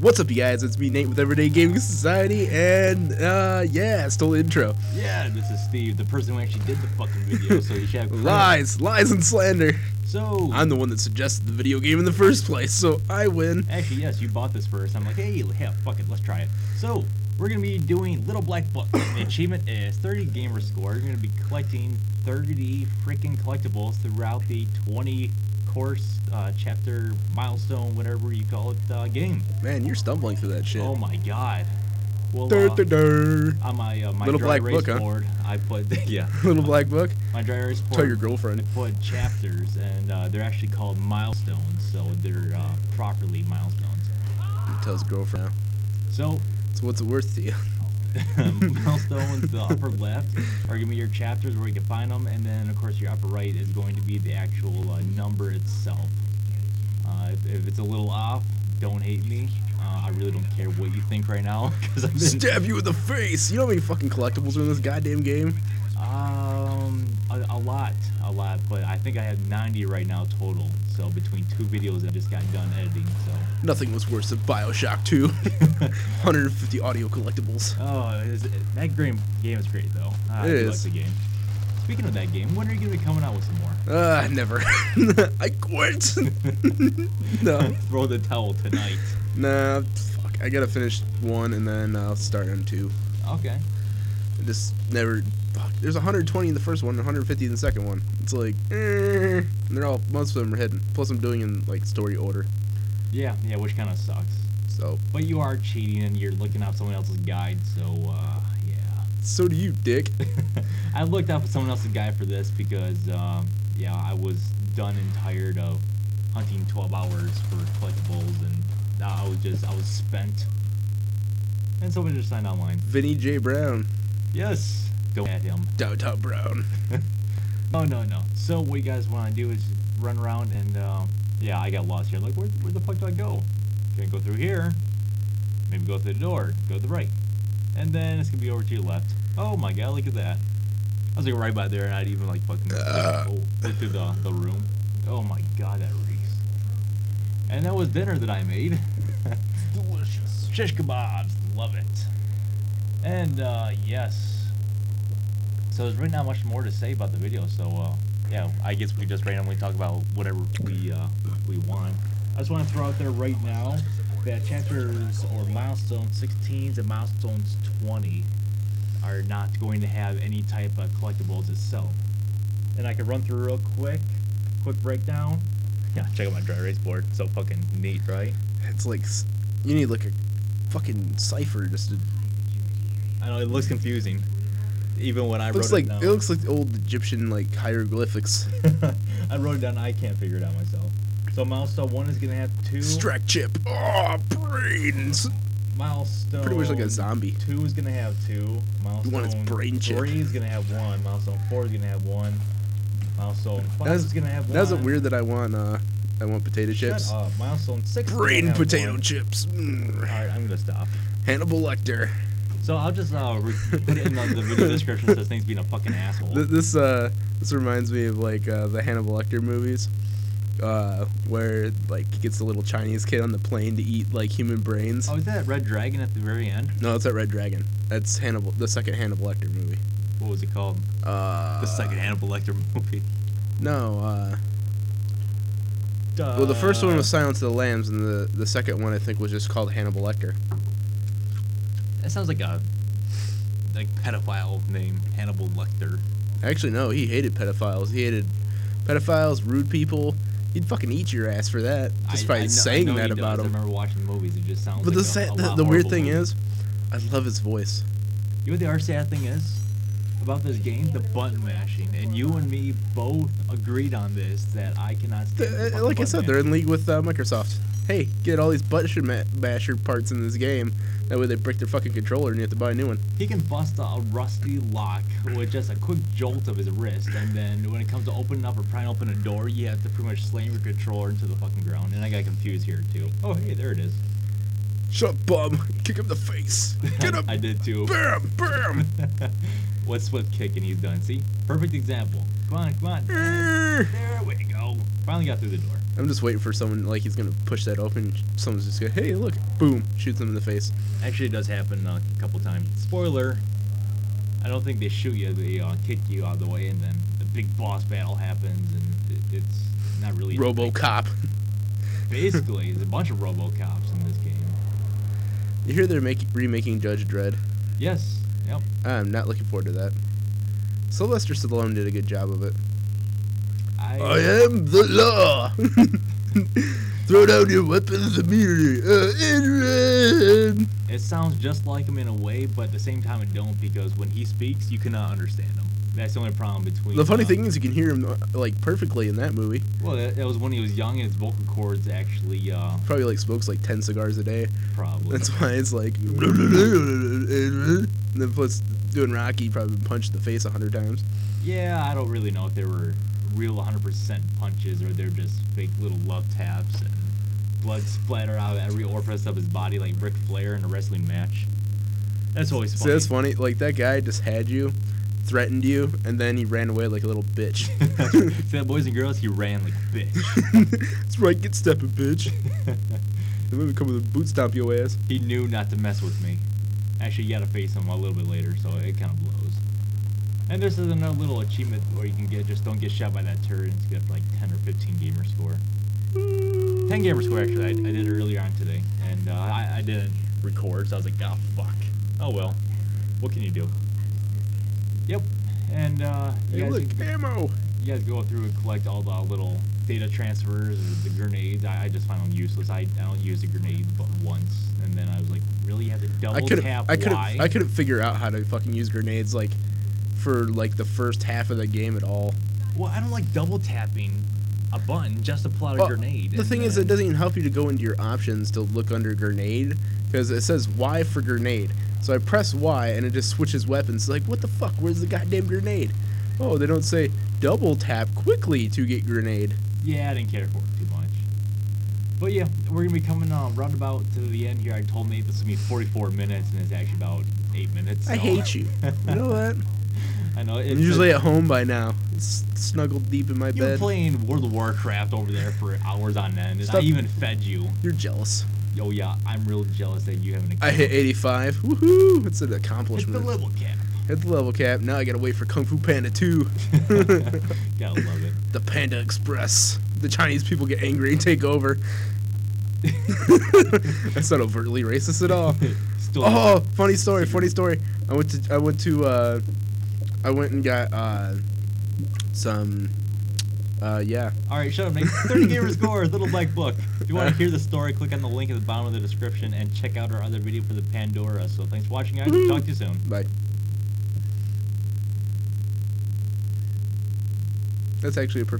What's up, you guys? It's me, Nate, with Everyday Gaming Society, and uh, yeah, stole the intro. Yeah, this is Steve, the person who actually did the fucking video, so you should have. Lies, lies, and slander. So, I'm the one that suggested the video game in the first place, so I win. actually, yes, you bought this first. I'm like, hey, yeah, fuck it, let's try it. So, we're gonna be doing Little Black Book. the achievement is 30 gamer score. You're gonna be collecting 30 freaking collectibles throughout the 20 course, uh, chapter, milestone, whatever you call it, uh, game. Man, you're stumbling through that shit. Oh my god. Well, Dur, uh, dur, dur. on my uh, my Little dry Black erase Book, huh? board, I put yeah, Little black book. my dry erase board. Tell your girlfriend. I put chapters, and uh, they're actually called milestones, so they're uh, properly milestones. Tell his girlfriend. So, So what's it worth to you? milestones, the upper left, are going to be your chapters where you can find them, and then, of course, your upper right is going to be the actual uh, number itself. Uh, if, if it's a little off, don't hate me. Uh, I really don't care what you think right now, because been Stab you in the face. You know how many fucking collectibles are in this goddamn game? Um, a, lot, a lot, but I think I have 90 right now total. So between two videos I just got done editing, so. Nothing was worse than Bioshock 2. 150 audio collectibles. Oh, it is, that game, game is great though. Ah, It I do like is. the game. Speaking of that game, when are you gonna be coming out with some more? Uh, never. I quit. no. Throw the towel tonight. Nah, fuck. I gotta finish one and then I'll start on two. Okay. Just never. Fuck. There's 120 in the first one, and 150 in the second one. It's like, eh. And they're all most of them are hidden. Plus, I'm doing in like story order. Yeah, yeah, which kind of sucks. So, But you are cheating and you're looking up someone else's guide, so uh, yeah. so do you, dick. I looked up someone else's guide for this because, um, yeah, I was done and tired of hunting 12 hours for collectibles, and I was just, I was spent. And so I just signed online. Vinny J. Brown. Yes, go at him. Downtown Brown. No, no, no. So what you guys want to do is run around and, uh, yeah, I got lost here. Like, where, where the fuck do I go? Can I go through here? Maybe go through the door. Go to the right. And then it's gonna be over to your left. Oh my god, look at that. I was like right by there and I'd even like fucking Uh. oh, look through the, the room. Oh my god, that reeks. And that was dinner that I made. Delicious. Shish kebabs, love it. And uh, yes, so there's really not much more to say about the video. So uh, yeah, I guess we just randomly talk about whatever we uh, we want. I just want to throw out there right now that chapters or milestones 16s and milestones 20 are not going to have any type of collectibles itself. And I can run through real quick, quick breakdown. Yeah, check out my dry erase board. So fucking neat, right? It's like you need like a fucking cipher just to. I know it looks confusing, even when I looks wrote like it down. it looks like old Egyptian like hieroglyphics. I wrote it down. I can't figure it out myself. So milestone one is gonna have two. Strack chip. Oh, brains. Milestone. Pretty much like a zombie. Two is gonna have two. Milestone. One its brain chip. Three is gonna have one. Milestone four is gonna have one. Milestone five That's- is gonna have one. That was weird that I want uh I want potato Shut chips. up. Milestone six. is Brain have potato one. chips. Mm. All right, I'm gonna stop. Hannibal Lecter. So I'll just uh, re- put it in the, the video description so things being a fucking asshole. Th- This uh this reminds me of like uh, the Hannibal Lecter movies, uh, where like he gets the little Chinese kid on the plane to eat like human brains. oh, is that Red Dragon at the very end? No, it's that Red Dragon. That's Hannibal, the second Hannibal Lecter movie. What was it called? Uh, The second Hannibal Lecter movie. No, uh, well the first one was Silence of the Lambs, and the the second one I think was just called Hannibal Lecter. That sounds like a like pedophile name, Hannibal Lecter. Actually, no, he hated pedophiles. He hated pedophiles, rude people. He'd fucking eat your ass for that. Just I- by I know- I saying know that about does. him. I remember watching the movies. It just sounds. But like the, a, a the, the weird thing movie. is, I love his voice. you know what the our sad thing is about this game? The button mashing, and you and me both agreed on this that I cannot stand. the Th- like I said, they're in league with uh, Microsoft. Hey, get all these button ma- masher parts in this game. That way they break their fucking controller and you have to buy a new one. He can bust a, rusty lock with just a quick jolt of his wrist, and then when it comes to opening up or prying open a door, you have to pretty much slam your controller into the fucking ground. And I got confused here too. Oh hey, there it is. Shut up, bum. Kick him in the face. Get up. I did too. Bam, bam. What's with kick and he's done? See? Perfect example. Come on, come on. There we go. Finally got through the door. I'm just waiting for someone like he's gonna push that open. Someone's just gonna, hey, look, boom, shoots him in the face. Actually, it does happen uh, a couple times. Spoiler. I don't think they shoot you. They uh, kick you out of the way, and then the big boss battle happens, and it, it's not really. RoboCop. Basically, there's a bunch of RoboCops in this game. You hear they're making remaking Judge Dredd? Yes. Yep. I'm not looking forward to that. Sylvester Stallone did a good job of it. I, I am the law. Throw down your weapons immediately. Uh, Adrian. It sounds just like him in a way, but at the same time it don't because when he speaks, you cannot understand him. That's the only problem between. The funny uh, thing is, you can hear him uh, like perfectly in that movie. Well, that, that was when he was young, and his vocal cords actually uh, Probably like smokes like ten cigars a day. probably. That's why it's like. and then plus doing Rocky, probably punched the face a hundred times. Yeah, I don't really know if they were real 100% punches or they're just fake little love taps and blood splatter out of every orifice of his body like Ric Flair in a wrestling match. That's always See, funny. that's funny. Like that guy just had you, threatened you, and then he ran away like a little bitch. See that, boys and girls, he ran like a bitch. That's right, get stepping, bitch. I'm gonna come with a boot stomp your ass. he knew not to mess with me. Actually, you gotta face him a little bit later, so it kind of blows. And there's another little achievement where you can get just don't get shot by that turret and get like 10 or 15 gamer score. 10 gamer score actually. I, I did it earlier on today, and uh, I, I didn't record, so I was like, oh fuck. Oh well. What can you do? Yep. And uh, you, Hey, guys, look, ammo. you guys go through and collect all the little data transfers or the grenades. I, I just find them useless. I, I don't use the grenades but once, and then I was like, really, you have to double I tap I couldn't. I couldn't figure out how to fucking use grenades like for like the first half of the game at all. Well, I don't like double tapping a button just to pull out a Well, grenade. The thing is, it doesn't even help you to go into your options to look under grenade because it says Y for grenade. So I press Y and it just switches weapons. Like, what the fuck? Where's the goddamn grenade? Oh, they don't say double tap quickly to get grenade. Yeah, I didn't care for it too much. But yeah, we're gonna be coming uh, roundabout to the end here. I told Nate this is gonna be 44 minutes, and it's actually about eight minutes. I so- hate you. You know that? I know. It's I'm usually at home by now, s- snuggled deep in my bed. you bed. playing World of Warcraft over there for hours on end, and I even fed you. You're jealous. Oh yeah, I'm real jealous that you haven't. I hit 85. Woohoo! It's an accomplishment. Hit the level cap. Hit the level cap. Now I gotta wait for Kung Fu Panda 2. Gotta love it. the Panda Express. The Chinese people get angry and take over. That's not overtly racist at all. Still, Oh, funny story, funny story. I went to I went to uh I went and got uh some uh yeah. All right, shut up, Nate. 30 gamer score, little black book. If you want to hear the story, click on the link at the bottom of the description and check out our other video for the Pandora. So thanks for watching, guys. Woohoo. Talk to you soon. Bye. That's actually a